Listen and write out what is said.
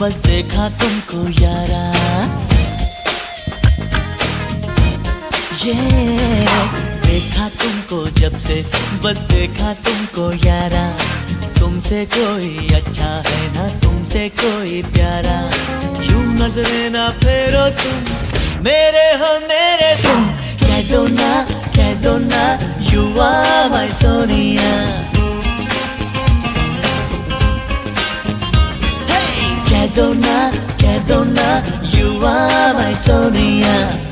बस देखा तुमको यारा। ये देखा तुमको जब से बस देखा तुमको यारा। तुमसे कोई अच्छा है ना, तुमसे कोई प्यारा। यूँ नजरे ना फेरो तुम, मेरे हो मेरे तुम। कह दो ना, कह दो ना you are my Sonia don't know, can't don't know, you are my sonia.